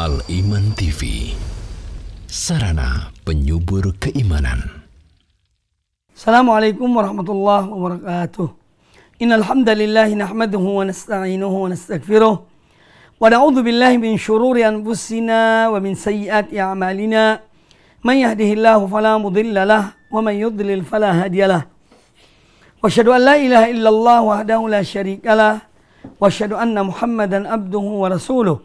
Al-Iman TV Sarana penyubur keimanan Assalamualaikum warahmatullahi wabarakatuh Innal hamdalillah nahmaduhu wa nasta'inuhu wa nastaghfiruh wa na'udzu billahi min shururi anfusina wa min sayyiati a'malina man yahdihillahu fala mudilla lah wa man yudlil fala hadiyalah wa asyhadu an la ilaha illallah wahdahu la syarika lah wa asyhadu anna muhammadan abduhu wa rasuluh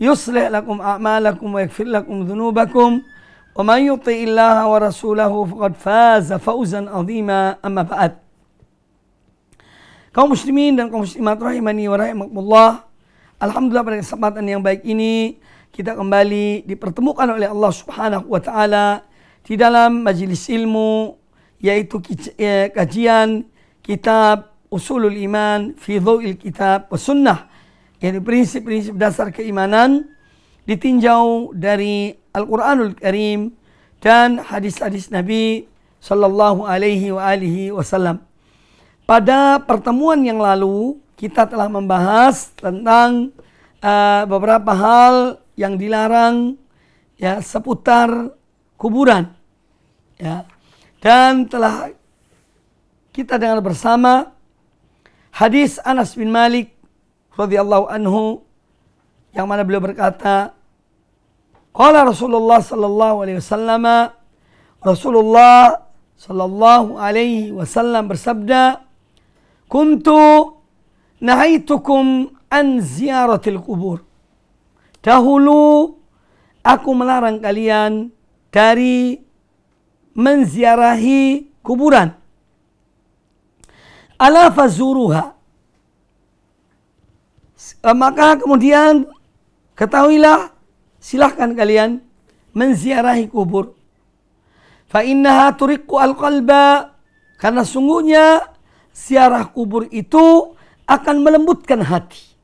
يصلح لكم أعمالكم ويغفر لكم ذنوبكم ومن يطع الله ورسوله فقد فاز فوزا عظيما أما بعد kaum muslimin dan kaum muslimat rahimani wa rahimakumullah Alhamdulillah pada kesempatan yang baik ini kita kembali dipertemukan oleh Allah Subhanahu wa taala di dalam majelis ilmu yaitu kajian kitab Usulul Iman fi Dhawil Kitab wa Sunnah yaitu prinsip-prinsip dasar keimanan ditinjau dari Al-Qur'anul Karim dan hadis-hadis Nabi sallallahu alaihi wa alihi wasallam. Pada pertemuan yang lalu kita telah membahas tentang uh, beberapa hal yang dilarang ya seputar kuburan. Ya. Dan telah kita dengar bersama hadis Anas bin Malik radhiyallahu anhu yang mana beliau berkata Qala Rasulullah sallallahu alaihi wasallam Rasulullah sallallahu alaihi wasallam bersabda Kuntu nahaitukum an ziyaratil kubur Dahulu aku melarang kalian dari menziarahi kuburan. Ala fazuruha Eh, maka kemudian ketahuilah silahkan kalian menziarahi kubur. Fa innaha turiqqu al-qalba karena sungguhnya ziarah kubur itu akan melembutkan hati.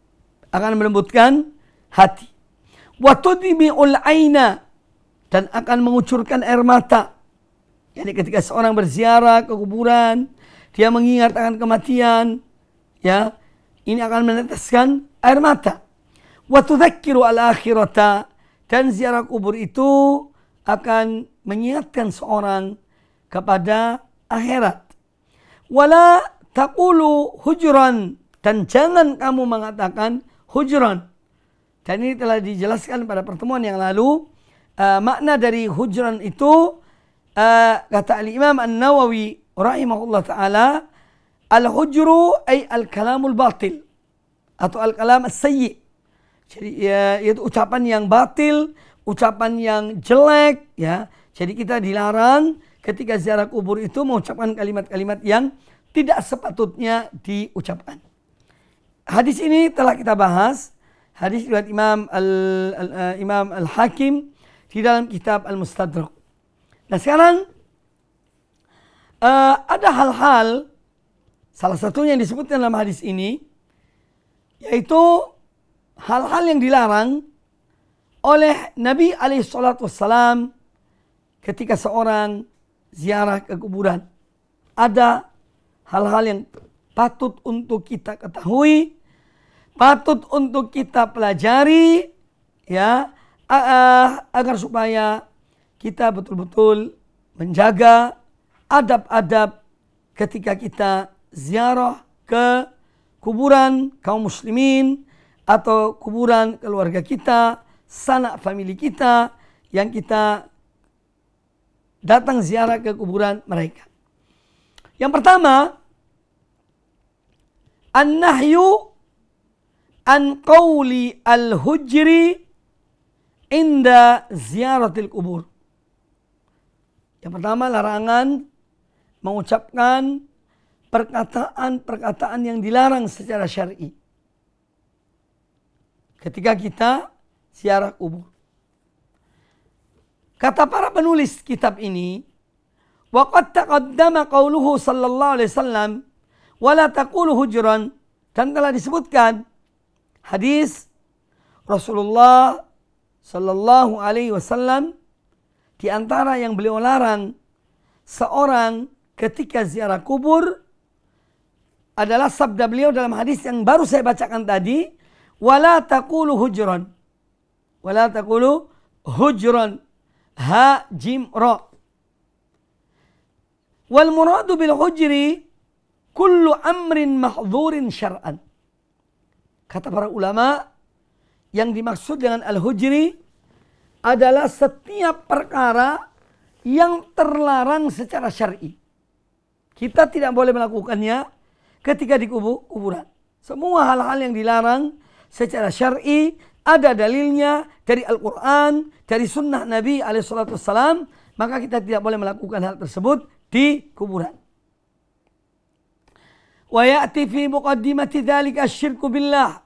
Akan melembutkan hati. Wa tudmi'ul aina dan akan mengucurkan air mata. Jadi ketika seorang berziarah ke kuburan, dia mengingat akan kematian, ya, ini akan meneteskan air mata. Wa tudzakiru al-akhirata dan ziarah kubur itu akan mengingatkan seorang kepada akhirat. Wala taqulu hujran dan jangan kamu mengatakan hujran. Dan ini telah dijelaskan pada pertemuan yang lalu. Uh, makna dari hujran itu uh, kata al-Imam An-Nawawi rahimahullah taala al-hujru ay al-kalamul batil atau al-kalam sayyi. Jadi ya, itu ucapan yang batil, ucapan yang jelek ya. Jadi kita dilarang ketika ziarah kubur itu mengucapkan kalimat-kalimat yang tidak sepatutnya diucapkan. Hadis ini telah kita bahas. Hadis riwayat Imam al, al uh, Imam Al Hakim di dalam kitab Al Mustadrak. Nah sekarang uh, ada hal-hal salah satunya yang disebutkan dalam hadis ini yaitu hal-hal yang dilarang oleh Nabi Alaihissalam ketika seorang ziarah ke kuburan. Ada hal-hal yang patut untuk kita ketahui, patut untuk kita pelajari, ya, agar supaya kita betul-betul menjaga adab-adab ketika kita ziarah ke kuburan kaum muslimin atau kuburan keluarga kita, sanak famili kita yang kita datang ziarah ke kuburan mereka. Yang pertama, an-nahyu an qawli al-hujri inda ziaratil kubur. Yang pertama larangan mengucapkan perkataan-perkataan yang dilarang secara syar'i. Ketika kita ziarah kubur. Kata para penulis kitab ini, waqad taqaddama qauluhu sallallahu alaihi wasallam wala taqulu hujran dan telah disebutkan hadis Rasulullah sallallahu alaihi wasallam di antara yang beliau larang seorang ketika ziarah kubur adalah sabda beliau dalam hadis yang baru saya bacakan tadi wala taqulu hujran. Wala taqulu hujran. Ha jim ra. Wal muradu bil hujri kullu amrin mahdhurin syar'an. Kata para ulama yang dimaksud dengan al hujri adalah setiap perkara yang terlarang secara syar'i. Kita tidak boleh melakukannya ketika di kuburan. Semua hal-hal yang dilarang secara syar'i ada dalilnya dari Al-Quran, dari sunnah Nabi alaihissalam, maka kita tidak boleh melakukan hal tersebut di kuburan. Wa ya'ti fi muqaddimati dhalika asyirku billah.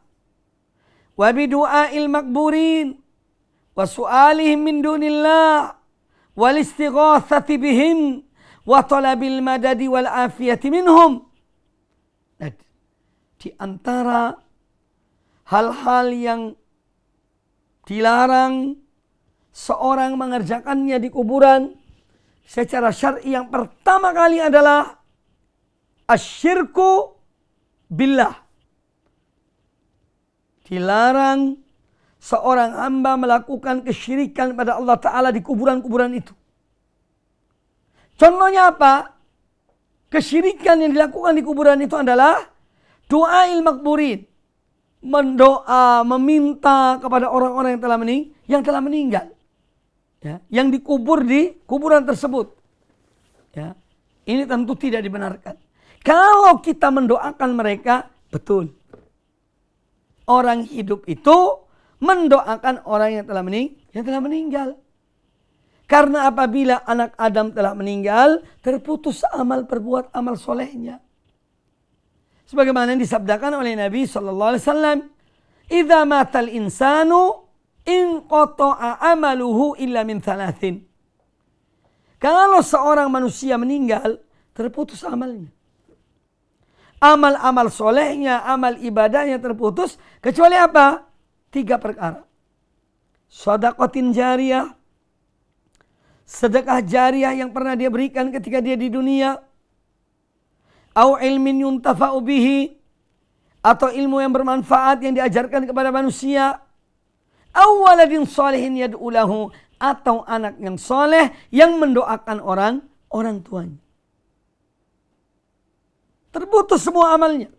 Wa bidu'ail makburin. Wa su'alihim min dunillah. Wal istighatsati bihim. Wa talabil madadi wal afiyati minhum. Di antara hal-hal yang dilarang seorang mengerjakannya di kuburan secara syar'i yang pertama kali adalah asyirku billah. Dilarang seorang hamba melakukan kesyirikan pada Allah Ta'ala di kuburan-kuburan itu. Contohnya apa? Kesyirikan yang dilakukan di kuburan itu adalah doa makburin mendoa, meminta kepada orang-orang yang telah mening, yang telah meninggal. Ya, yang dikubur di kuburan tersebut. Ya, ini tentu tidak dibenarkan. Kalau kita mendoakan mereka, betul. Orang hidup itu mendoakan orang yang telah mening, yang telah meninggal. Karena apabila anak Adam telah meninggal, terputus amal perbuat amal solehnya sebagaimana yang disabdakan oleh Nabi sallallahu alaihi wasallam idza matal insanu in qata'a amaluhu illa min thalathin. Kalau seorang manusia meninggal terputus amalnya. Amal-amal solehnya amal ibadahnya terputus kecuali apa? Tiga perkara. Sodakotin jariah sedekah jariah yang pernah dia berikan ketika dia di dunia au ilmin yuntafa'u bihi. Atau ilmu yang bermanfaat yang diajarkan kepada manusia. Au waladin salihin yad'u atau anak yang soleh yang mendoakan orang orang tuanya. Terputus semua amalnya.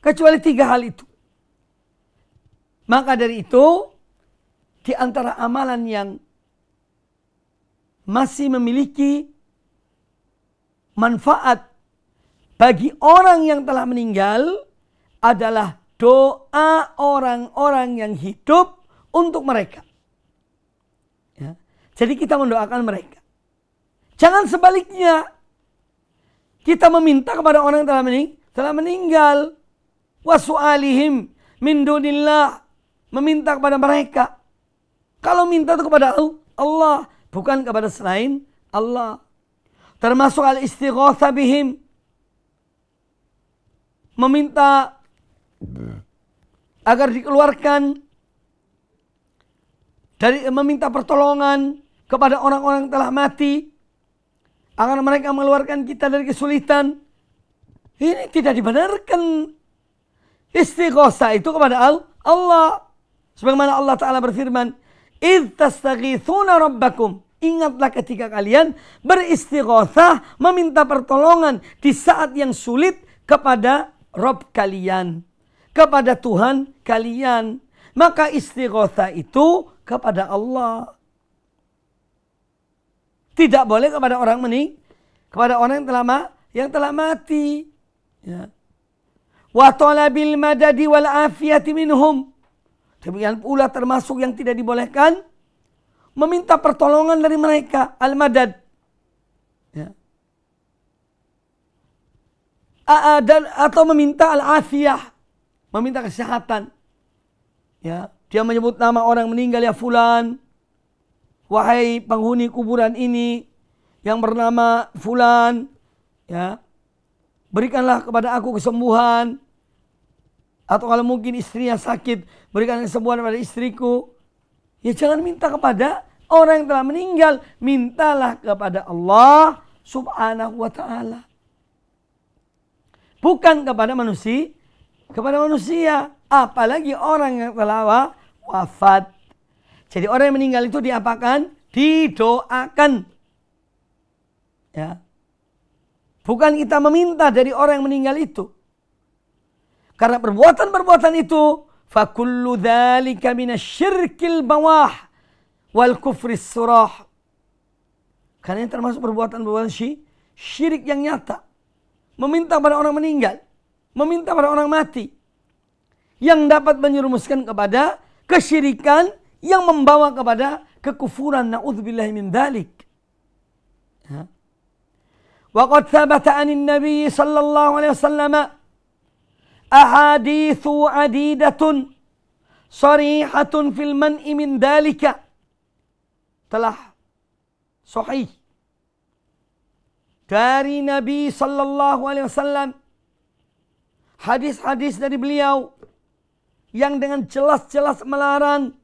Kecuali tiga hal itu. Maka dari itu di antara amalan yang masih memiliki manfaat bagi orang yang telah meninggal adalah doa orang-orang yang hidup untuk mereka. Ya. Jadi kita mendoakan mereka. Jangan sebaliknya. Kita meminta kepada orang yang telah, mening telah meninggal. Wasu'alihim min dunillah. Meminta kepada mereka. Kalau minta itu kepada Allah. Bukan kepada selain Allah. Termasuk al-istighatha bihim meminta agar dikeluarkan dari meminta pertolongan kepada orang-orang telah mati agar mereka mengeluarkan kita dari kesulitan. Ini tidak dibenarkan. Istighosa itu kepada Allah. Sebagaimana Allah taala berfirman id tastaghithuna rabbakum. Ingatlah ketika kalian beristighosa meminta pertolongan di saat yang sulit kepada Rob kalian, kepada Tuhan kalian. Maka istighotha itu kepada Allah. Tidak boleh kepada orang mening, kepada orang yang telah ma, yang telah mati. Ya. Wa talabil madadi wal afiyati minhum. Demikian pula termasuk yang tidak dibolehkan meminta pertolongan dari mereka al-madad dan atau meminta al-afiyah, meminta kesehatan. Ya, dia menyebut nama orang meninggal ya fulan. Wahai penghuni kuburan ini yang bernama fulan, ya. Berikanlah kepada aku kesembuhan. Atau kalau mungkin istrinya sakit, berikan kesembuhan kepada istriku. Ya jangan minta kepada orang yang telah meninggal. Mintalah kepada Allah subhanahu wa ta'ala. Bukan kepada manusia. Kepada manusia. Apalagi orang yang telah wafat. Jadi orang yang meninggal itu diapakan? Didoakan. Ya. Bukan kita meminta dari orang yang meninggal itu. Karena perbuatan-perbuatan itu fakullu dzalika minasyirkil bawah wal kufris surah. Karena ini termasuk perbuatan-perbuatan syirik yang nyata meminta pada orang meninggal, meminta pada orang mati. Yang dapat menyerumuskan kepada kesyirikan yang membawa kepada kekufuran. Naudzubillah min dzalik. Wa qad thabata 'anil nabiy sallallahu alaihi wasallam ahaditsu adidatun sharihatun fil man'i min dzalika. Telah sahih dari Nabi sallallahu alaihi wasallam hadis-hadis dari beliau yang dengan jelas-jelas melarang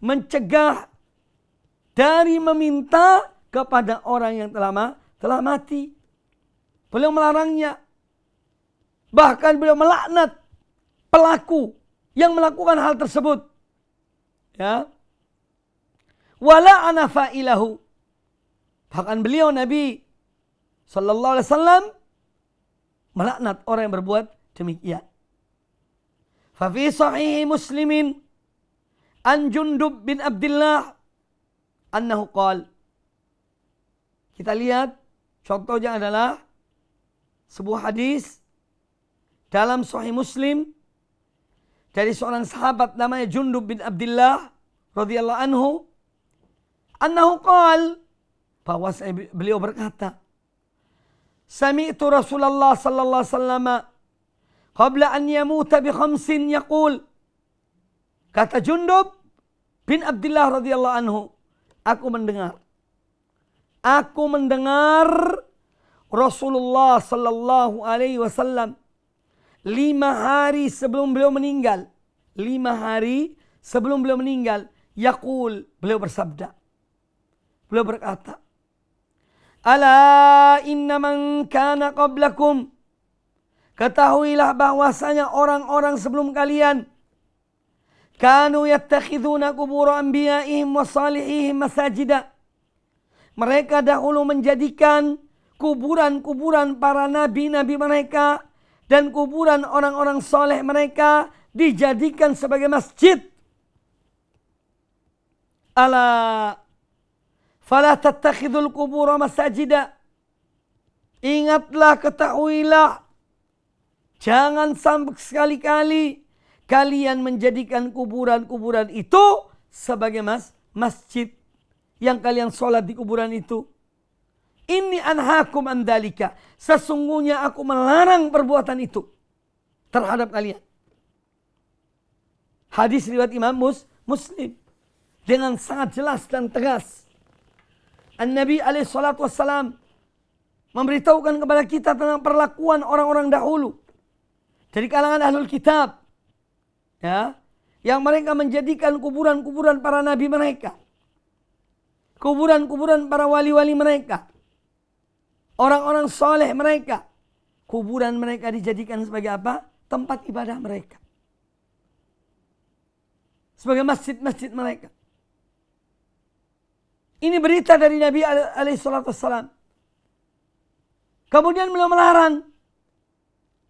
mencegah dari meminta kepada orang yang telah telah mati. Beliau melarangnya. Bahkan beliau melaknat pelaku yang melakukan hal tersebut. Ya. Wala fa'ilahu. Bahkan beliau Nabi sallallahu alaihi wasallam melaknat orang yang berbuat demikian. Fa fi sahih Muslimin an Jundub bin Abdullah annahu qala Kita lihat Contohnya adalah sebuah hadis dalam Sahih Muslim dari seorang sahabat namanya Jundub bin Abdullah radhiyallahu anhu annahu qal bahwa beliau berkata Sami'tu Rasulullah sallallahu alaihi wasallam qabla an yamuta bi khamsin yaqul kata Jundub bin Abdullah radhiyallahu anhu aku mendengar. Aku mendengar Rasulullah sallallahu alaihi wasallam lima hari sebelum beliau meninggal, lima hari sebelum beliau meninggal, Yakul beliau bersabda, beliau berkata, Ala inna man kana qablakum Ketahuilah bahwasanya orang-orang sebelum kalian kanu yattakhiduna kubur anbiya'ihim wa salihihim masajida mereka dahulu menjadikan kuburan-kuburan para nabi-nabi mereka dan kuburan orang-orang soleh mereka dijadikan sebagai masjid. Ala fala tattakhidul kubura masajida. Ingatlah, ketahuilah. Jangan sampai sekali-kali kalian menjadikan kuburan-kuburan itu sebagai mas masjid yang kalian sholat di kuburan itu. Ini anhakum andalika. Sesungguhnya aku melarang perbuatan itu terhadap kalian. Hadis riwayat Imam Mus, Muslim dengan sangat jelas dan tegas. An-Nabi alaihi salatu wassalam memberitahukan kepada kita tentang perlakuan orang-orang dahulu dari kalangan ahlul kitab ya yang mereka menjadikan kuburan-kuburan para nabi mereka kuburan-kuburan para wali-wali mereka, orang-orang soleh mereka, kuburan mereka dijadikan sebagai apa? Tempat ibadah mereka. Sebagai masjid-masjid mereka. Ini berita dari Nabi alaihissalam. Kemudian beliau melarang.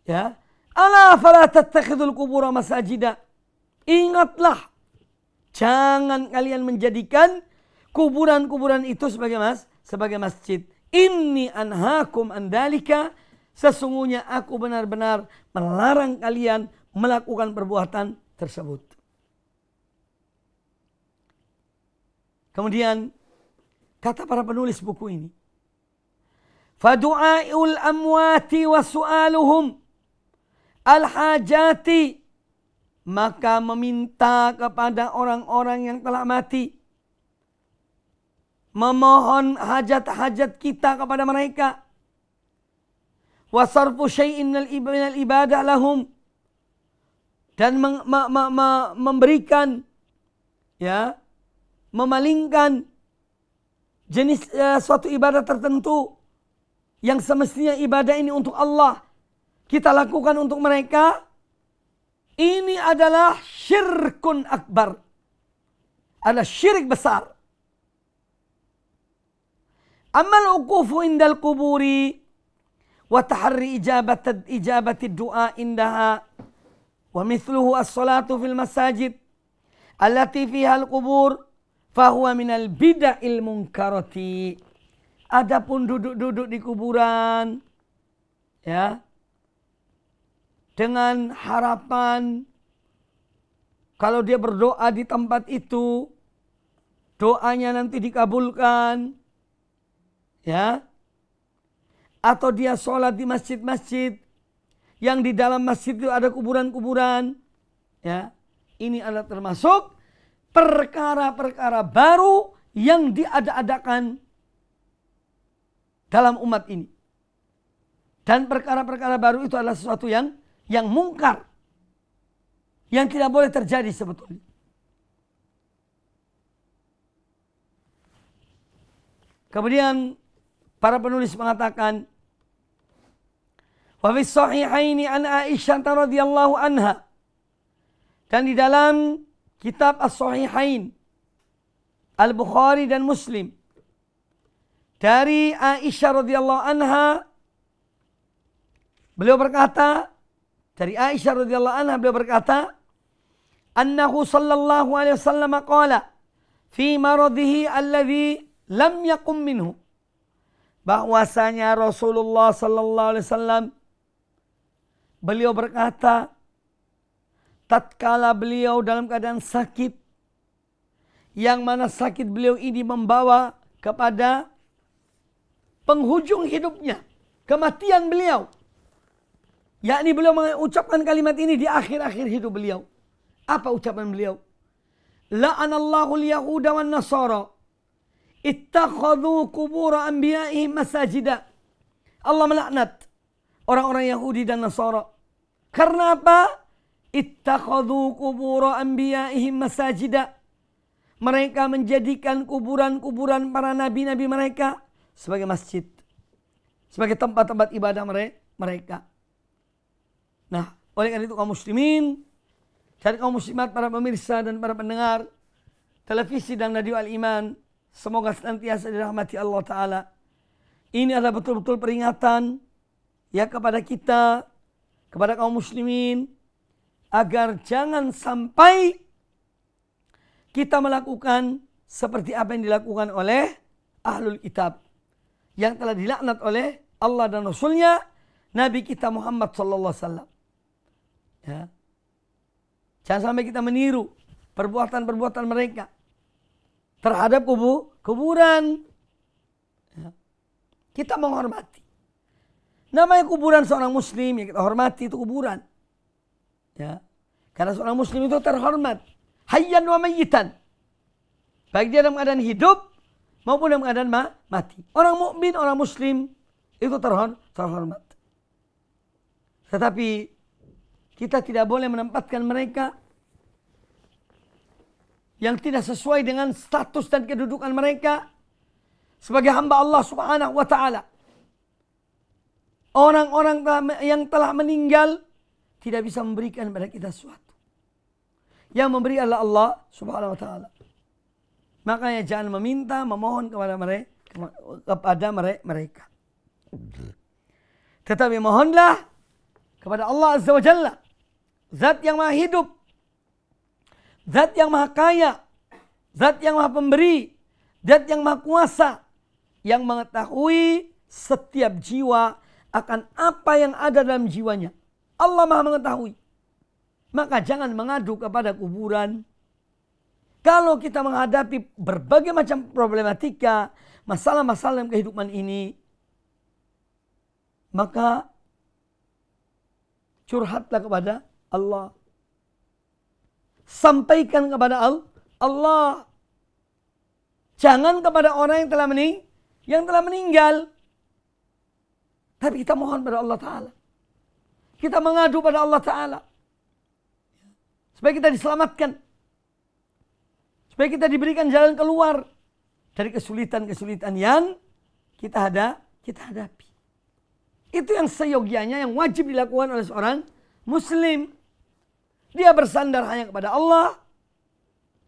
Ya. Ala fala tattakhidul kubura masajida. Ingatlah. Jangan kalian menjadikan kuburan-kuburan itu sebagai mas sebagai masjid. Ini anhakum andalika sesungguhnya aku benar-benar melarang kalian melakukan perbuatan tersebut. Kemudian kata para penulis buku ini, fadu'aul amwati wa su'aluhum. Al-hajati. Maka meminta kepada orang-orang yang telah mati. Memohon hajat-hajat kita kepada mereka. Wasarfu syai'in minal ibadah lahum. Dan memberikan ya memalingkan jenis uh, suatu ibadah tertentu yang semestinya ibadah ini untuk Allah kita lakukan untuk mereka ini adalah syirkun akbar. Adalah syirik besar. Amal uqufu indal kuburi wa taharri ijabat ijabat doa indaha wa mithluhu as-salatu fil masajid allati fiha al-qubur fahuwa minal bid'il munkarati. Adapun duduk-duduk di kuburan ya dengan harapan kalau dia berdoa di tempat itu doanya nanti dikabulkan ya. Atau dia sholat di masjid-masjid yang di dalam masjid itu ada kuburan-kuburan ya. Ini adalah termasuk perkara-perkara baru yang diada-adakan dalam umat ini dan perkara-perkara baru itu adalah sesuatu yang yang mungkar yang tidak boleh terjadi sebetulnya kemudian Para penulis mengatakan Wa fi sahihaini an Aisyah radhiyallahu anha. Dan di dalam kitab As-Sahihain Al-Bukhari dan Muslim. Dari Aisyah radhiyallahu anha beliau berkata dari Aisyah radhiyallahu anha beliau berkata annahu sallallahu alaihi wasallam qala fi maradhihi alladhi lam yakum minhu. Bahwasanya Rasulullah sallallahu alaihi wasallam beliau berkata tatkala beliau dalam keadaan sakit yang mana sakit beliau ini membawa kepada penghujung hidupnya, kematian beliau. Yakni beliau mengucapkan kalimat ini di akhir-akhir hidup beliau. Apa ucapan beliau? La'anallahu al-yahuda wan nasara ittakhadhu kubur anbiya'ihim masajida. Allah melaknat orang-orang Yahudi dan Nasara. Karena apa? Ittakhadhu kubur anbiya'ihim masajida. Mereka menjadikan kuburan-kuburan para nabi-nabi mereka sebagai masjid. Sebagai tempat-tempat ibadah mereka. Nah, oleh karena itu kaum muslimin dan kaum muslimat para pemirsa dan para pendengar televisi dan radio Al-Iman Semoga senantiasa dirahmati Allah Ta'ala. Ini adalah betul-betul peringatan ya kepada kita, kepada kaum muslimin, agar jangan sampai kita melakukan seperti apa yang dilakukan oleh ahlul kitab yang telah dilaknat oleh Allah dan Rasulnya Nabi kita Muhammad Sallallahu Alaihi Wasallam. Ya. Jangan sampai kita meniru perbuatan-perbuatan mereka terhadap kubu, kuburan. Ya. Kita menghormati. Namanya kuburan seorang muslim yang kita hormati itu kuburan. Ya. Karena seorang muslim itu terhormat. Hayyan wa mayyitan. Baik dia dalam keadaan hidup maupun dalam keadaan ma mati. Orang mukmin, orang muslim itu terhor terhormat. Tetapi kita tidak boleh menempatkan mereka yang tidak sesuai dengan status dan kedudukan mereka sebagai hamba Allah Subhanahu wa taala. Orang-orang yang telah meninggal tidak bisa memberikan kepada kita sesuatu. Yang memberi adalah Allah Subhanahu wa taala. Makanya jangan meminta, memohon kepada mereka kepada mereka. Tetapi mohonlah kepada Allah Azza wa Jalla. Zat yang maha hidup Zat yang maha kaya. Zat yang maha pemberi. Zat yang maha kuasa. Yang mengetahui setiap jiwa akan apa yang ada dalam jiwanya. Allah maha mengetahui. Maka jangan mengadu kepada kuburan. Kalau kita menghadapi berbagai macam problematika, masalah-masalah dalam kehidupan ini, maka curhatlah kepada Allah sampaikan kepada Allah. Jangan kepada orang yang telah mening yang telah meninggal. Tapi kita mohon pada Allah Ta'ala. Kita mengadu pada Allah Ta'ala. Supaya kita diselamatkan. Supaya kita diberikan jalan keluar dari kesulitan-kesulitan yang kita ada, kita hadapi. Itu yang seyogianya yang wajib dilakukan oleh seorang muslim. Dia bersandar hanya kepada Allah.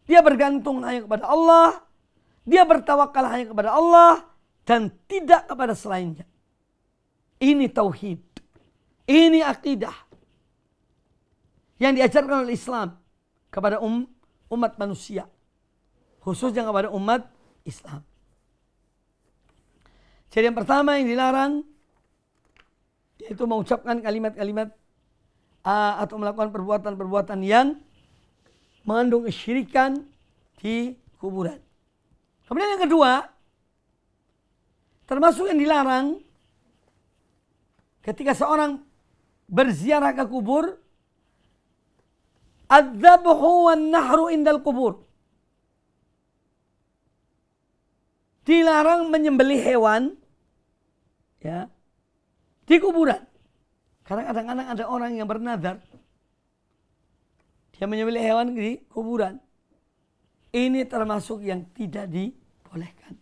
Dia bergantung hanya kepada Allah. Dia bertawakal hanya kepada Allah dan tidak kepada selainnya. Ini tauhid. Ini akidah yang diajarkan oleh Islam kepada um, umat manusia. Khususnya kepada umat Islam. Jadi yang pertama yang dilarang yaitu mengucapkan kalimat-kalimat uh, atau melakukan perbuatan-perbuatan yang mengandung kesyirikan di kuburan. Kemudian yang kedua, termasuk yang dilarang ketika seorang berziarah ke kubur Adzabhu wan nahru indal kubur. Dilarang menyembelih hewan ya di kuburan. Karena kadang-kadang ada orang yang bernadar dia menyembelih hewan di kuburan. Ini termasuk yang tidak dibolehkan.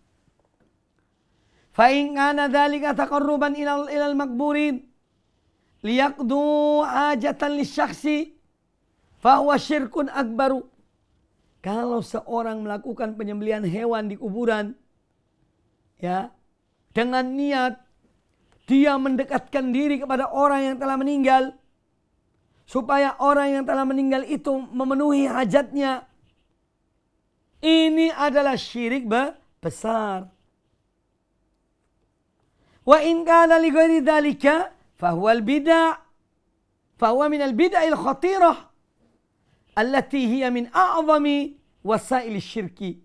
Fa in kana dzalika taqarruban ilal ilal makburin liyaqdu hajatan lisyakhsi Fahuwa syirkun akbaru. Kalau seorang melakukan penyembelihan hewan di kuburan, ya, dengan niat dia mendekatkan diri kepada orang yang telah meninggal, supaya orang yang telah meninggal itu memenuhi hajatnya. Ini adalah syirik besar. Wa in kana li ghairi fahuwa al-bid'ah. Fahuwa min al-bid'ah al-khatirah allati hiya min a'zami wasail syirki.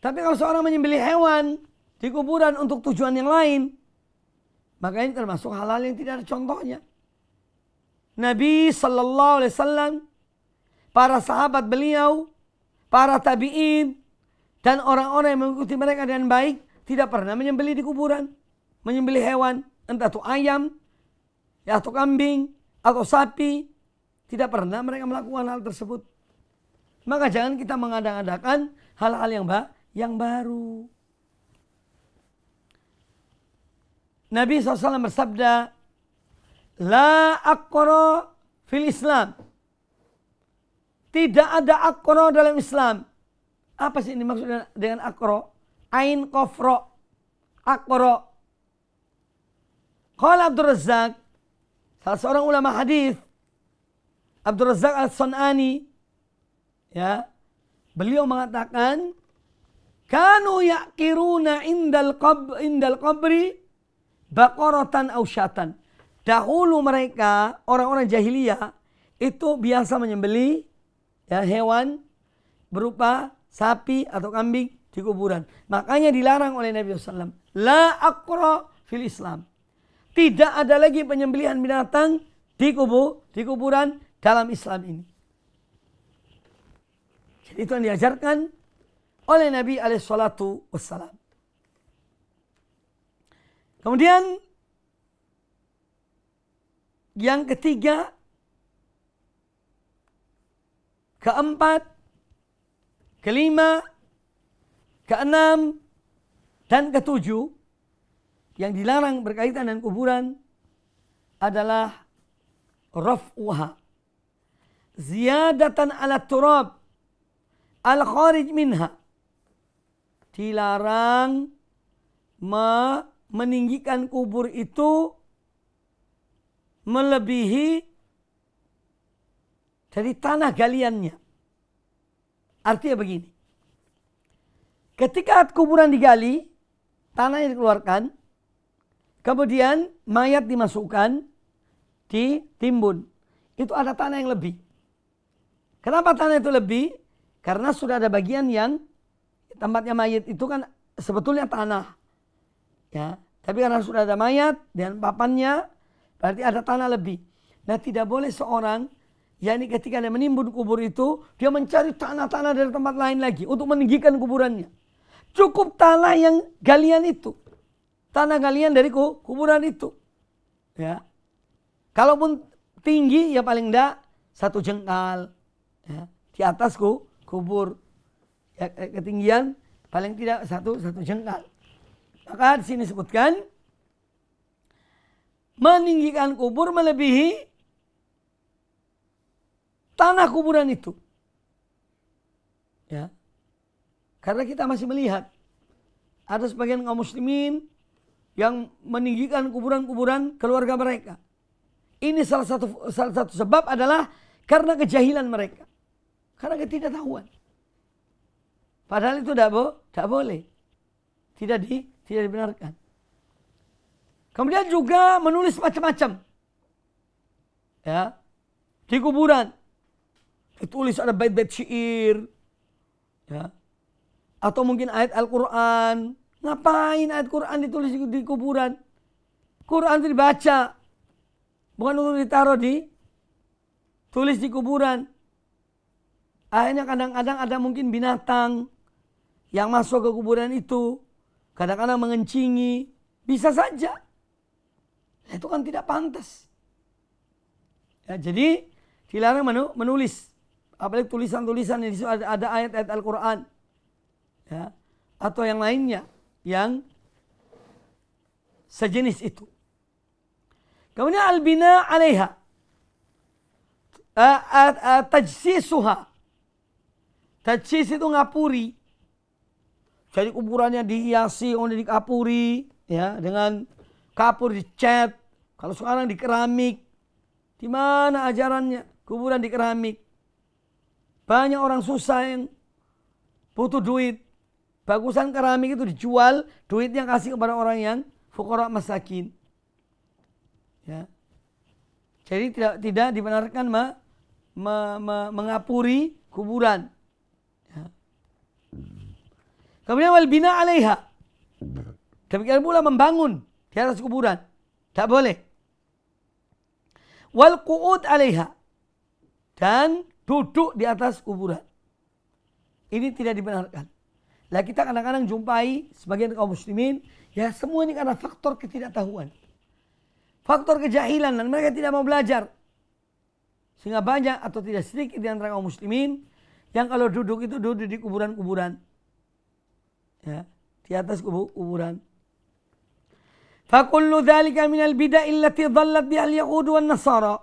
Tapi kalau seorang menyembelih hewan di kuburan untuk tujuan yang lain, maka ini termasuk hal-hal yang tidak ada contohnya. Nabi Sallallahu Alaihi Wasallam, para sahabat beliau, para tabiin, dan orang-orang yang mengikuti mereka dengan baik tidak pernah menyembelih di kuburan, menyembelih hewan, entah itu ayam, ya atau kambing, atau sapi, tidak pernah mereka melakukan hal tersebut. Maka jangan kita mengadakan hal-hal yang ba yang baru. Nabi SAW bersabda, La akro fil Islam. Tidak ada akro dalam Islam. Apa sih ini maksudnya dengan akro? Ain kofro. Akro. Qala Abdul Razak, salah seorang ulama hadis Abdul Razak Al-Sanani ya beliau mengatakan kanu yakiruna indal qab indal qabri baqaratan aw syatan dahulu mereka orang-orang jahiliyah itu biasa menyembeli ya hewan berupa sapi atau kambing di kuburan. Makanya dilarang oleh Nabi SAW. La akra fil Islam. Tidak ada lagi penyembelihan binatang di kubur, di kuburan dalam Islam ini. Jadi itu yang diajarkan oleh Nabi alaihissalatu wassalam. Kemudian yang ketiga, keempat, kelima, keenam, dan ketujuh yang dilarang berkaitan dengan kuburan adalah raf'uha ziyadatan ala turab al kharij minha dilarang meninggikan kubur itu melebihi dari tanah galiannya. Artinya begini. Ketika kuburan digali, tanah yang dikeluarkan, kemudian mayat dimasukkan, ditimbun. Itu ada tanah yang lebih. Kenapa tanah itu lebih? Karena sudah ada bagian yang tempatnya mayat itu kan sebetulnya tanah. Ya, tapi karena sudah ada mayat dan papannya berarti ada tanah lebih. Nah, tidak boleh seorang yakni ketika dia menimbun kubur itu, dia mencari tanah-tanah dari tempat lain lagi untuk meninggikan kuburannya. Cukup tanah yang galian itu. Tanah galian dari kuburan itu. Ya. Kalaupun tinggi ya paling enggak satu jengkal. Ya. Di atas kubur. Ya, eh, ketinggian paling tidak satu satu jengkal. Maka di sini sebutkan meninggikan kubur melebihi tanah kuburan itu. Ya. Karena kita masih melihat ada sebagian kaum muslimin yang meninggikan kuburan-kuburan keluarga mereka. Ini salah satu salah satu sebab adalah karena kejahilan mereka. Karena ketidaktahuan. Padahal itu tidak, bo boleh. Tidak di tidak dibenarkan. Kemudian juga menulis macam-macam. Ya. Di kuburan ditulis ada bait-bait syair ya atau mungkin ayat Al-Qur'an ngapain ayat Quran ditulis di kuburan? Quran itu dibaca. Bukan untuk ditaruh di tulis di kuburan. Akhirnya kadang-kadang ada mungkin binatang yang masuk ke kuburan itu. Kadang-kadang mengencingi. Bisa saja. Itu kan tidak pantas. Ya, jadi dilarang menulis. Apalagi tulisan-tulisan yang ada ayat-ayat Al-Quran. Ya, atau yang lainnya yang sejenis itu. Kemudian al-bina alaiha tajsisuha. Tajsis itu ngapuri. Jadi kuburannya dihiasi oleh dikapuri ya dengan kapur dicat. Kalau sekarang di keramik di mana ajarannya? Kuburan di keramik banyak orang susah yang butuh duit. Bagusan keramik itu dijual, duitnya kasih kepada orang yang fukara masakin. Ya. Jadi tidak tidak dibenarkan ma, ma, ma, mengapuri kuburan. Ya. Kemudian wal bina alaiha. Demikian pula membangun di atas kuburan. Tak boleh. Wal qu'ud alaiha. Dan duduk di atas kuburan. Ini tidak dibenarkan. Lah kita kadang-kadang jumpai sebagian kaum muslimin, ya semua ini karena faktor ketidaktahuan. Faktor kejahilan dan mereka tidak mau belajar. Sehingga banyak atau tidak sedikit di antara kaum muslimin yang kalau duduk itu duduk di kuburan-kuburan. Ya, di atas kuburan. Fakullu dhalika minal bid'ah illati dhallat bihal yahud wan nasara.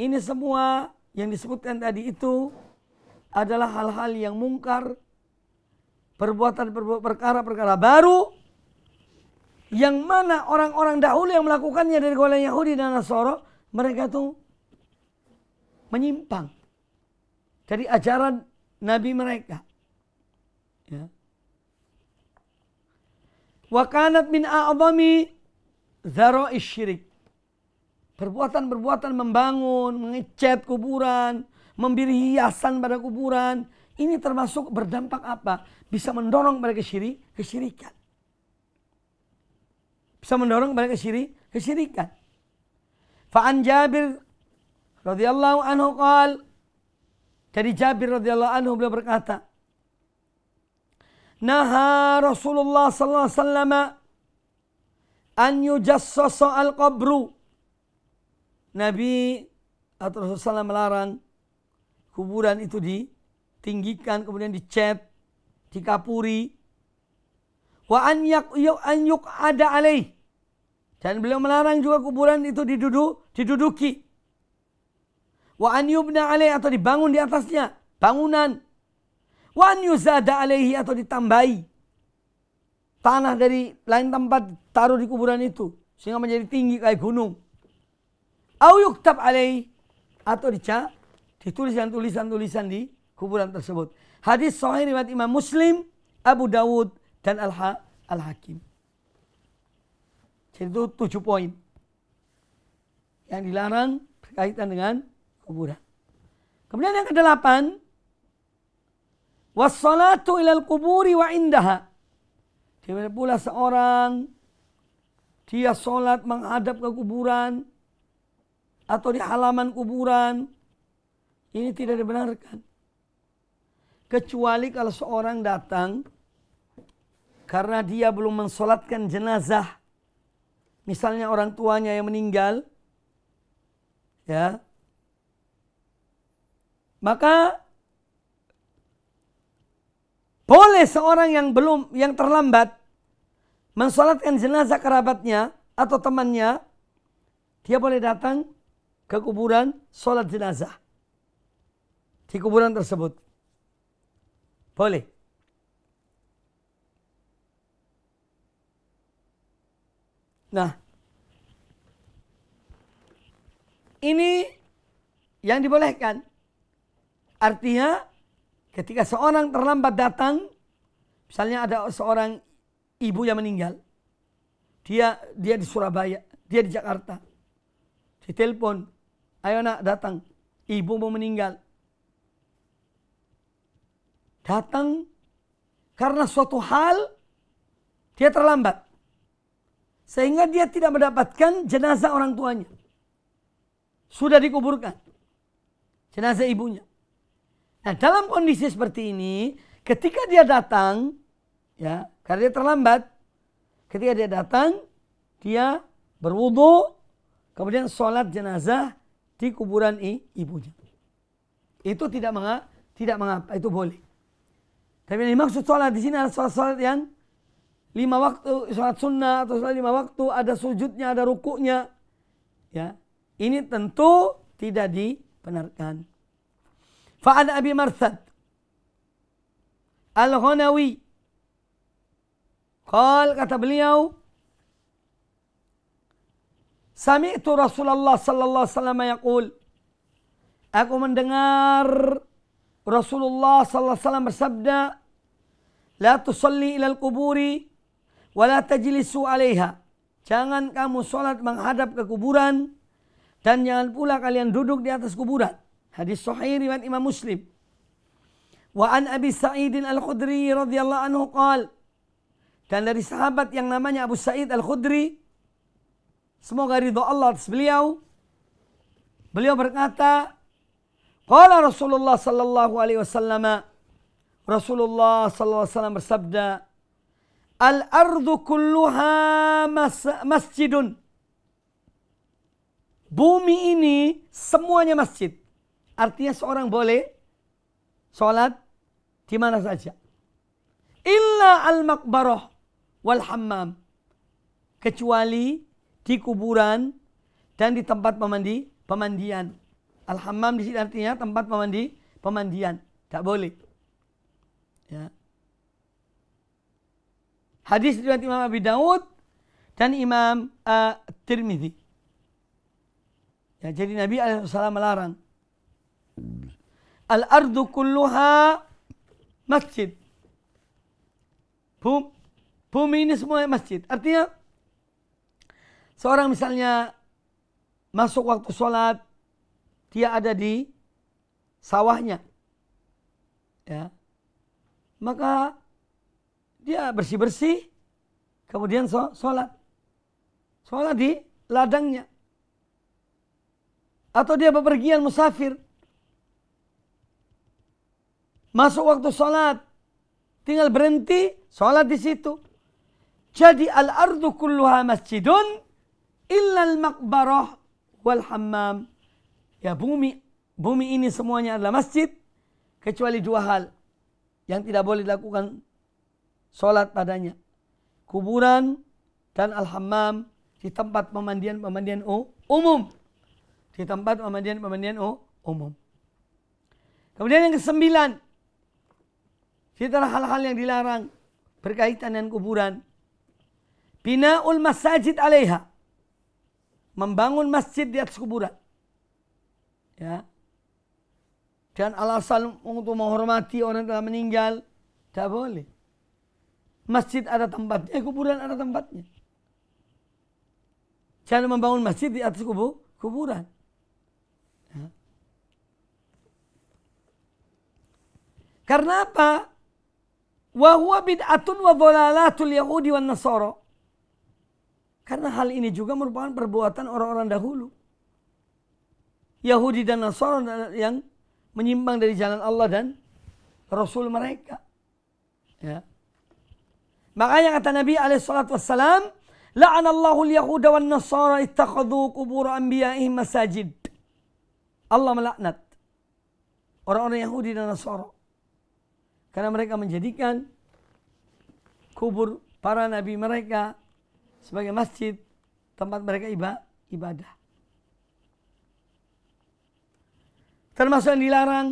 Ini semua yang disebutkan tadi itu adalah hal-hal yang mungkar, perbuatan perkara-perkara baru yang mana orang-orang dahulu yang melakukannya dari golongan Yahudi dan Nasara, mereka itu menyimpang dari ajaran Nabi mereka. Ya. Wa kanat min a'zami dzara'ish syirik. Perbuatan-perbuatan membangun, mengecat kuburan, memberi hiasan pada kuburan. Ini termasuk berdampak apa? Bisa mendorong pada kesyiri, kesyirikan. Bisa mendorong pada kesyiri, kesyirikan. Fa'an Jabir radhiyallahu anhu qal dari Jabir radhiyallahu anhu beliau berkata Naha Rasulullah sallallahu alaihi wasallam an yujassasa al-qabru Nabi atau Rasulullah melarang kuburan itu ditinggikan, kemudian dicat, dikapuri. Wa an yuk ada alaih. Dan beliau melarang juga kuburan itu diduduk, diduduki. Wa an yubna alaih atau dibangun di atasnya. Bangunan. Wa an yuzada alaihi atau ditambahi. Tanah dari lain tempat taruh di kuburan itu. Sehingga menjadi tinggi kayak gunung. Au yuktab alaih atau dicat ditulis tulisan-tulisan di kuburan tersebut. Hadis sahih riwayat Imam Muslim, Abu Dawud dan Al-Ha, Al-Hakim. Jadi itu tujuh poin yang dilarang berkaitan dengan kuburan. Kemudian yang kedelapan, wassalatu ilal kuburi wa indaha. Dia pula seorang dia sholat menghadap ke kuburan atau di halaman kuburan. Ini tidak dibenarkan. Kecuali kalau seorang datang karena dia belum mensolatkan jenazah. Misalnya orang tuanya yang meninggal. Ya. Maka boleh seorang yang belum yang terlambat mensolatkan jenazah kerabatnya atau temannya, dia boleh datang ke kuburan sholat jenazah. Di kuburan tersebut. Boleh. Nah, ini yang dibolehkan. Artinya ketika seorang terlambat datang, misalnya ada seorang ibu yang meninggal, dia dia di Surabaya, dia di Jakarta. Ditelepon, ayo nak datang, ibu mau meninggal. Datang karena suatu hal dia terlambat. Sehingga dia tidak mendapatkan jenazah orang tuanya. Sudah dikuburkan. Jenazah ibunya. Nah dalam kondisi seperti ini, ketika dia datang, ya karena dia terlambat, Ketika dia datang, dia berwudu, kemudian sholat jenazah di kuburan ibunya. Itu tidak mengapa, tidak mengapa, itu boleh. Tapi yang dimaksud sholat di sini adalah sholat-sholat yang lima waktu, sholat sunnah atau sholat lima waktu, ada sujudnya, ada rukuknya. Ya, ini tentu tidak dibenarkan. Fa'ad Abi Marsad Al-Ghanawi Qal kata beliau Sami'tu Rasulullah sallallahu alaihi wasallam yaqul Aku mendengar Rasulullah sallallahu alaihi wasallam bersabda La tusalli ila al-quburi wa la tajlisu 'alaiha Jangan kamu salat menghadap ke kuburan dan jangan pula kalian duduk di atas kuburan. Hadis sahih riwayat Imam Muslim. Wa an Abi Sa'id Al-Khudri radhiyallahu anhu qala dan dari sahabat yang namanya Abu Sa'id Al-Khudri. Semoga ridho Allah atas beliau. Beliau berkata, Qala Rasulullah sallallahu alaihi wasallam Rasulullah sallallahu alaihi wasallam bersabda, Al-ardu kulluha mas masjidun. Bumi ini semuanya masjid. Artinya seorang boleh sholat di mana saja. Illa al-maqbarah wal hammam kecuali di kuburan dan di tempat pemandi pemandian. Al hammam di sini artinya tempat pemandi pemandian. Tak boleh. Ya. Hadis riwayat Imam Abi Daud dan Imam uh, Tirmidzi. Ya, jadi Nabi SAW melarang. Al-ardu kulluha masjid. Bum, Bumi ini semua masjid. Artinya seorang misalnya masuk waktu sholat, dia ada di sawahnya. Ya. Maka dia bersih-bersih, kemudian sholat. Sholat di ladangnya. Atau dia bepergian musafir. Masuk waktu sholat. Tinggal berhenti, sholat di situ. Jadi al-ardu kulluha masjidun illa al-maqbarah wal hammam. Ya bumi bumi ini semuanya adalah masjid kecuali dua hal yang tidak boleh dilakukan solat padanya. Kuburan dan al-hammam di tempat pemandian-pemandian umum. Di tempat pemandian-pemandian umum. Kemudian yang kesembilan. Kita hal-hal yang dilarang berkaitan dengan kuburan. Bina'ul masajid alaiha. Membangun masjid di atas kuburan. Ya. Dan alasan untuk menghormati orang yang telah meninggal. Tidak boleh. Masjid ada tempatnya, kuburan ada tempatnya. Jangan membangun masjid di atas kubur, kuburan. Ya. Karena apa? Wa bid'atun wa dhalalatul yahudi wa nasara. Karena hal ini juga merupakan perbuatan orang-orang dahulu. Yahudi dan Nasara yang menyimpang dari jalan Allah dan Rasul mereka. Ya. Makanya kata Nabi alaihissalatu wassalam, La'anallahu al-yahuda wan nasara ittakhadhu kubur anbiya'ihim masajid. Allah melaknat orang-orang Yahudi dan Nasara. Karena mereka menjadikan kubur para nabi mereka sebagai masjid tempat mereka ibadah. Termasuk yang dilarang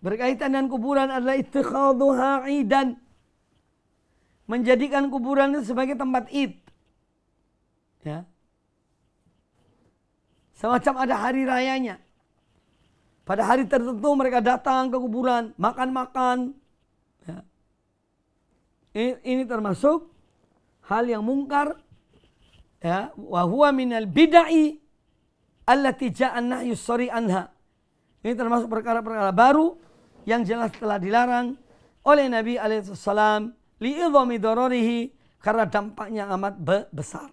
berkaitan dengan kuburan adalah ittikhadhuha idan. Menjadikan kuburan itu sebagai tempat id. Ya. Semacam ada hari rayanya. Pada hari tertentu mereka datang ke kuburan, makan-makan. Ya. Ini, ini termasuk hal yang mungkar. Ya, wa huwa minal bid'ai allati ja'an nahyu anha. Ini termasuk perkara-perkara baru yang jelas telah dilarang oleh Nabi alaihissalam li'idhami karena dampaknya amat besar.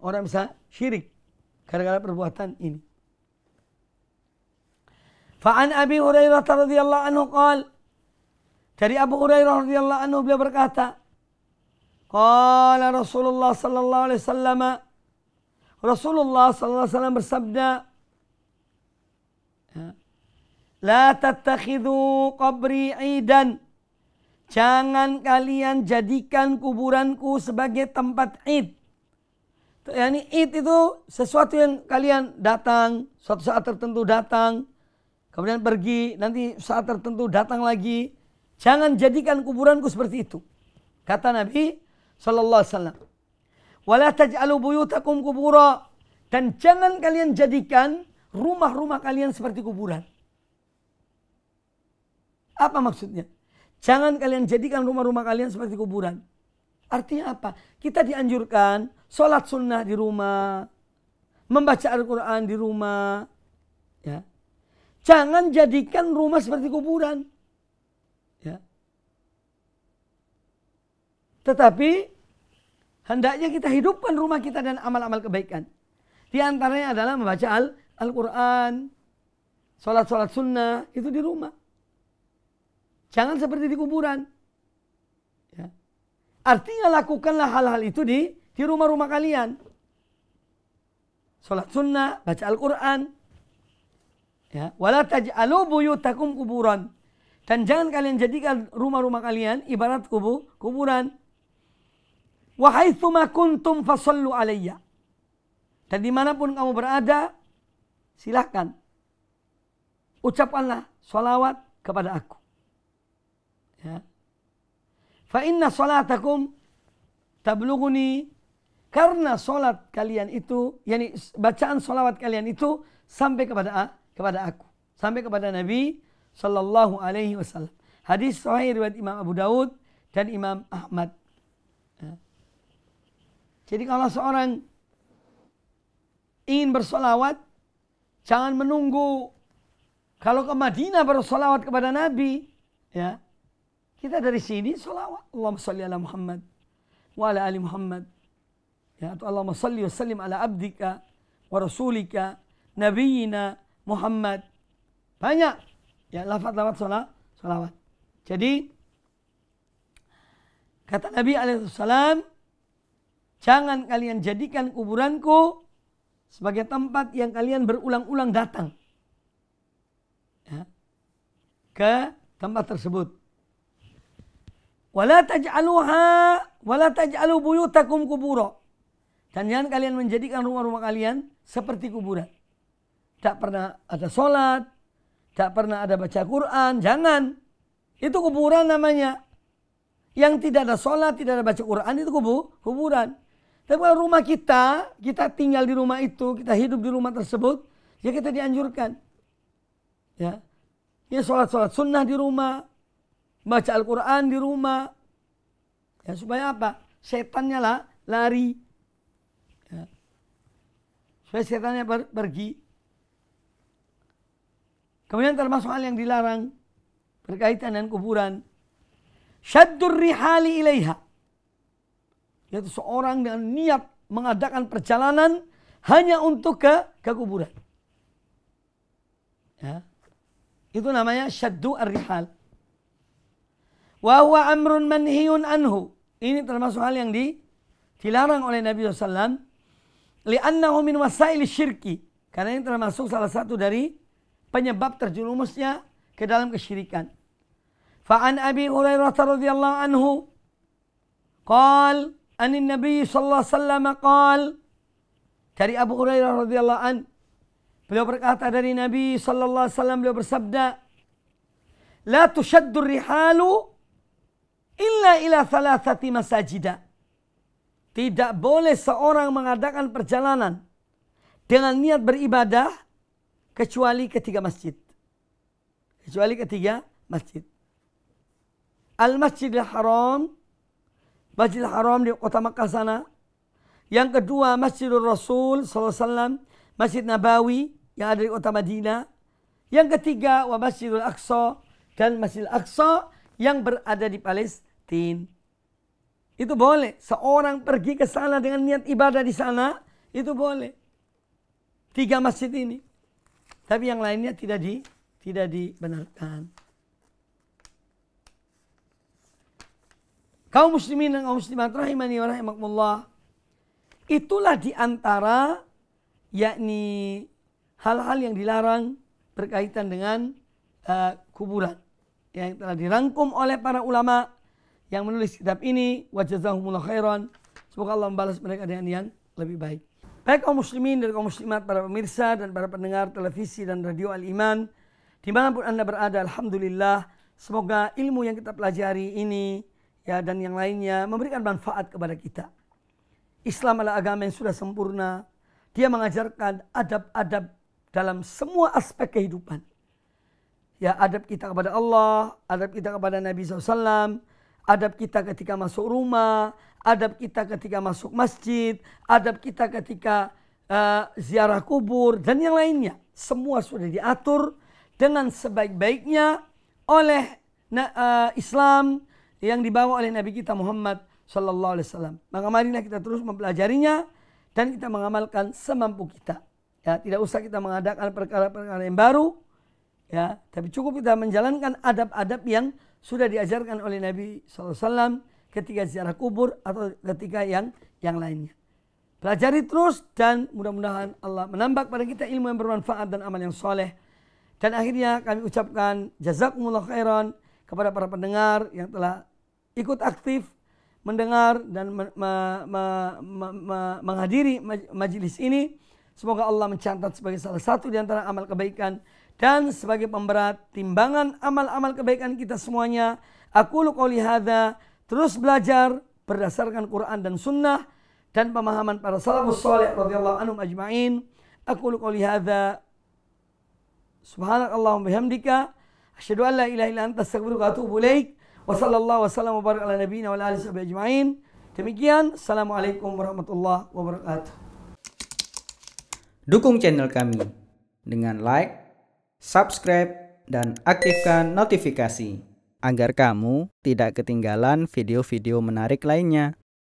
Orang bisa syirik gara-gara perbuatan ini. Fa'an Abi Hurairah radhiyallahu anhu qal dari Abu Hurairah radhiyallahu anhu beliau berkata Qala Rasulullah sallallahu alaihi wasallam Rasulullah sallallahu alaihi wasallam bersabda La tattakhidhu qabri idan. Jangan kalian jadikan kuburanku sebagai tempat id. Yani id itu sesuatu yang kalian datang, suatu saat tertentu datang, kemudian pergi, nanti saat tertentu datang lagi. Jangan jadikan kuburanku seperti itu. Kata Nabi sallallahu alaihi wasallam. Wala taj'alu buyutakum kubura dan jangan kalian jadikan rumah-rumah kalian seperti kuburan. Apa maksudnya? Jangan kalian jadikan rumah-rumah kalian seperti kuburan. Artinya apa? Kita dianjurkan sholat sunnah di rumah, membaca Al-Quran di rumah. Ya. Jangan jadikan rumah seperti kuburan. Ya. Tetapi hendaknya kita hidupkan rumah kita dan amal-amal kebaikan. Di antaranya adalah membaca Al-Quran, sholat-sholat sunnah, itu di rumah. Jangan seperti di kuburan. Ya. Artinya lakukanlah hal-hal itu di di rumah-rumah kalian. Salat sunnah, baca Al-Quran. Ya. Wala taj'alu buyutakum kuburan. Dan jangan kalian jadikan rumah-rumah kalian ibarat kubu, kuburan. Wahaithuma kuntum fasallu alayya. Dan di mana pun kamu berada, silahkan. Ucapkanlah salawat kepada aku. Ya. Fa inna salatakum tablughuni. Karena salat kalian itu yakni bacaan salawat kalian itu sampai kepada kepada aku. Sampai kepada Nabi sallallahu alaihi wasallam. Hadis sahih riwayat Imam Abu Daud dan Imam Ahmad. Ya. jadi kalau seorang ingin bersolawat jangan menunggu. Kalau ke Madinah bersolawat kepada Nabi ya kita dari sini salawat. Allahumma salli ala Muhammad wa ala ali Muhammad. Ya, atau Allahumma salli wa sallim ala abdika wa rasulika nabiyina Muhammad. Banyak ya lafaz-lafaz salawat. Jadi kata Nabi alaihissalam jangan kalian jadikan kuburanku sebagai tempat yang kalian berulang-ulang datang ya, ke tempat tersebut. Wala taj'aluha wala taj'alu buyutakum kubura. Dan jangan kalian menjadikan rumah-rumah kalian seperti kuburan. Tak pernah ada sholat, tak pernah ada baca Quran, jangan. Itu kuburan namanya. Yang tidak ada sholat, tidak ada baca Quran, itu kubu, kuburan. Tapi kalau rumah kita, kita tinggal di rumah itu, kita hidup di rumah tersebut, ya kita dianjurkan. Ya, ya sholat-sholat sunnah di rumah, baca Al-Quran di rumah. Ya, supaya apa? Setannya lah lari. Ya. Supaya setannya per pergi. Kemudian termasuk hal yang dilarang berkaitan dengan kuburan. Syaddur rihali ilaiha. Yaitu seorang dengan niat mengadakan perjalanan hanya untuk ke, ke kuburan. Ya. Itu namanya syaddu ar-rihal. Wa huwa amrun manhiyun anhu. Ini termasuk hal yang di, dilarang oleh Nabi SAW. Li'annahu min wasail syirki. Karena ini termasuk salah satu dari penyebab terjerumusnya ke dalam kesyirikan. Fa'an Abi Hurairah radhiyallahu anhu qal an Nabi sallallahu alaihi wasallam qal dari Abu Hurairah radhiyallahu an beliau berkata dari Nabi sallallahu alaihi wasallam beliau bersabda la tushaddu rihalu illa ila thalathati masajida. Tidak boleh seorang mengadakan perjalanan dengan niat beribadah kecuali ketiga masjid. Kecuali ketiga masjid. Al-Masjidil Haram, Masjidil Haram di kota Makkah sana. Yang kedua Masjidul Rasul SAW, Masjid Nabawi yang ada di kota Madinah. Yang ketiga wa Masjidul Aqsa dan Masjidil Aqsa yang berada di Palestina. Itu boleh. Seorang pergi ke sana dengan niat ibadah di sana, itu boleh. Tiga masjid ini. Tapi yang lainnya tidak di tidak dibenarkan. Kaum muslimin dan kaum muslimat rahimani wa rahimakumullah. Itulah di antara yakni hal-hal yang dilarang berkaitan dengan uh, kuburan yang telah dirangkum oleh para ulama yang menulis kitab ini wajazahumullah khairan. Semoga Allah membalas mereka dengan yang lebih baik. Baik kaum muslimin dan kaum muslimat para pemirsa dan para pendengar televisi dan radio Al-Iman di mana pun anda berada Alhamdulillah semoga ilmu yang kita pelajari ini ya dan yang lainnya memberikan manfaat kepada kita. Islam adalah agama yang sudah sempurna. Dia mengajarkan adab-adab dalam semua aspek kehidupan ya adab kita kepada Allah, adab kita kepada Nabi SAW, adab kita ketika masuk rumah, adab kita ketika masuk masjid, adab kita ketika uh, ziarah kubur dan yang lainnya. Semua sudah diatur dengan sebaik-baiknya oleh uh, Islam yang dibawa oleh Nabi kita Muhammad Wasallam. Maka marilah kita terus mempelajarinya dan kita mengamalkan semampu kita. Ya, tidak usah kita mengadakan perkara-perkara yang baru, ya tapi cukup kita menjalankan adab-adab yang sudah diajarkan oleh Nabi SAW ketika ziarah kubur atau ketika yang yang lainnya. Pelajari terus dan mudah-mudahan Allah menambah pada kita ilmu yang bermanfaat dan amal yang soleh. Dan akhirnya kami ucapkan jazakumullah khairan kepada para pendengar yang telah ikut aktif mendengar dan me, me, me, me, me, menghadiri majelis ini. Semoga Allah mencatat sebagai salah satu di antara amal kebaikan dan sebagai pemberat timbangan amal-amal kebaikan kita semuanya. Aku qouli hadza terus belajar berdasarkan Quran dan sunnah dan pemahaman para salafus saleh radhiyallahu anhum ajma'in. Aku qouli hadza subhanakallahumma bihamdika asyhadu an la ilaha illa anta wa atubu. Wa sallallahu wa ala nabiyyina wa ala alihi ajma'in. Demikian, Assalamualaikum warahmatullahi wabarakatuh. Dukung channel kami dengan like, subscribe, dan aktifkan notifikasi agar kamu tidak ketinggalan video-video menarik lainnya.